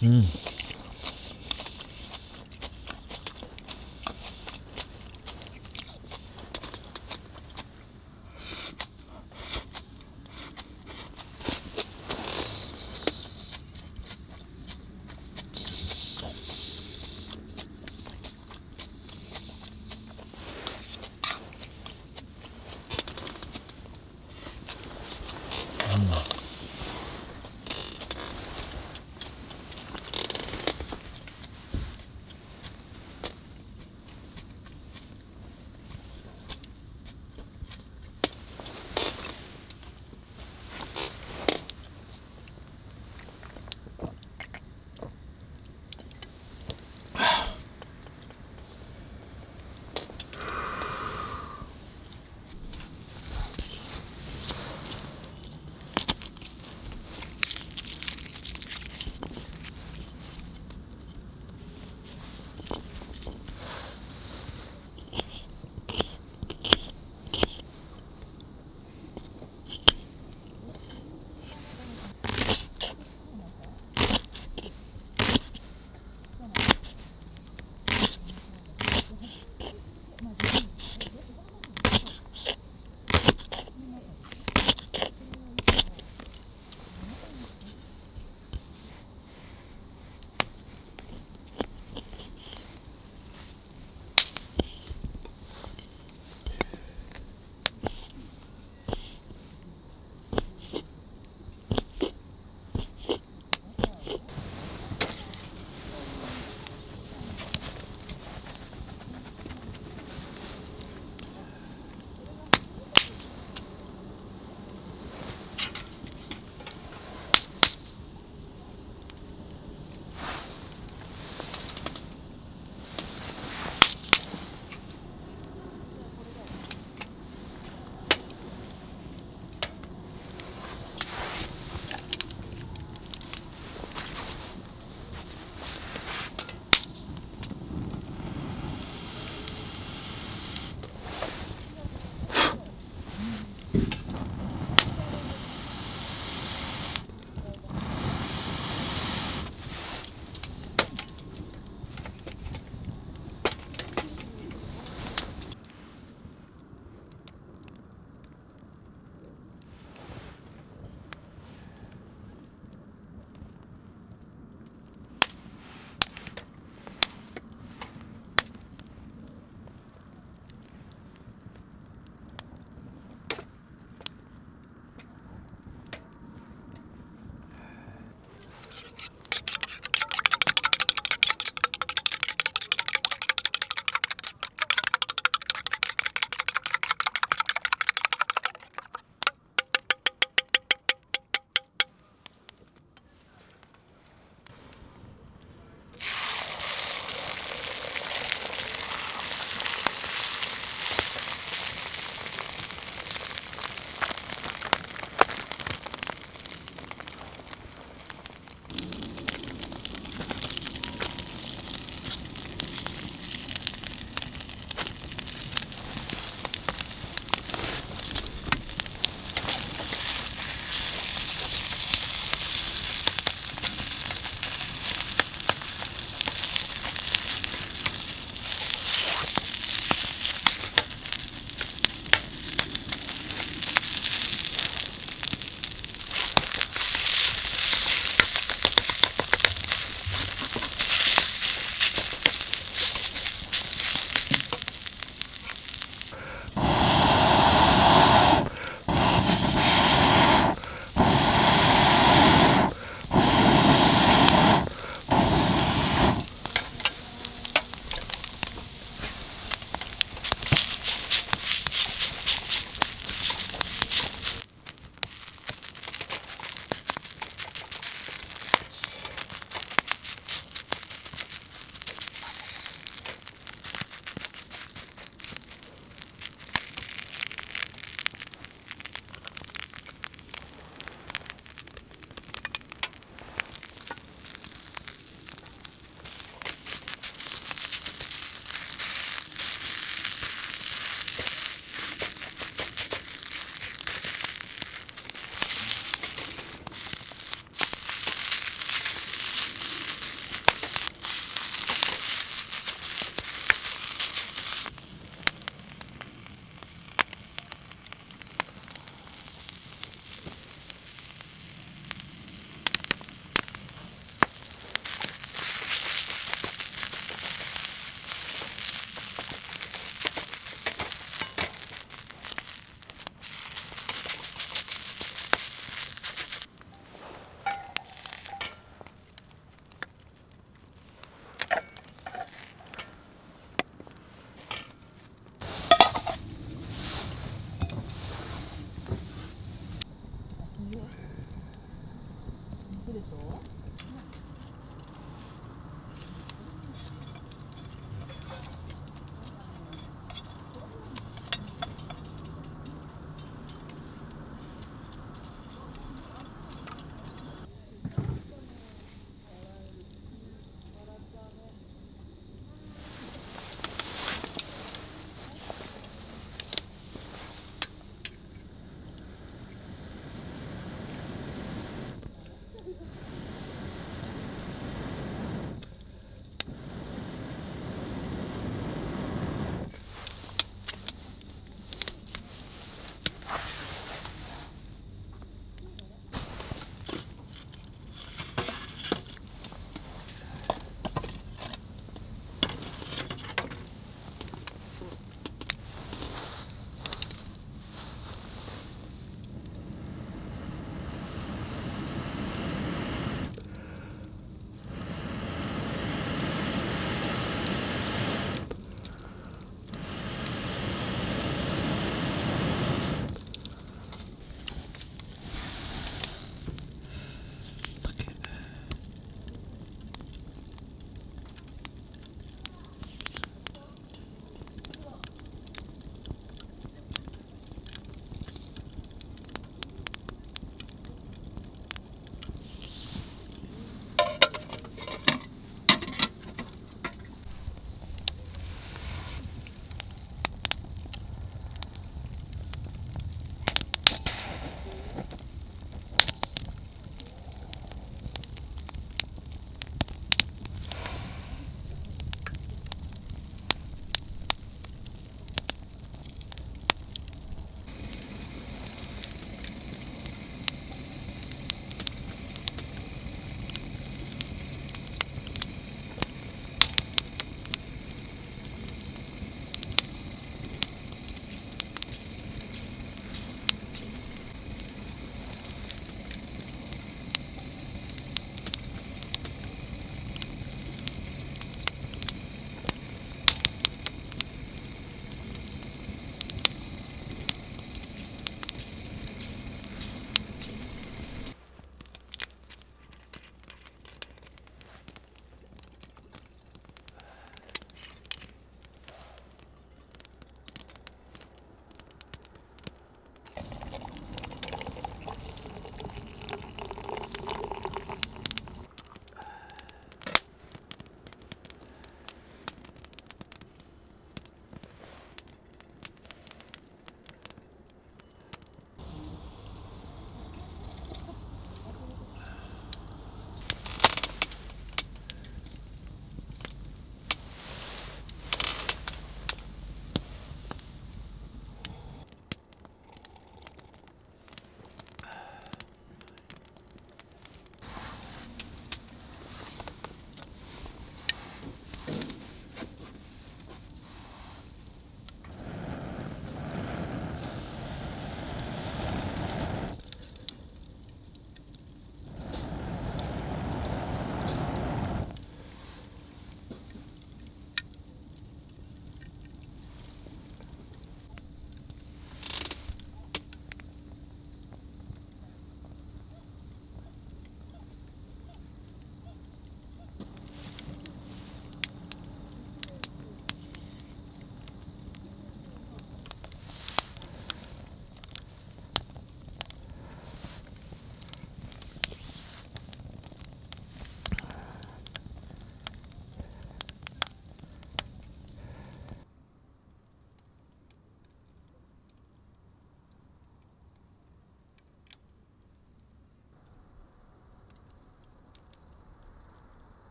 嗯。